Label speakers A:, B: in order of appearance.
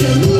A: You.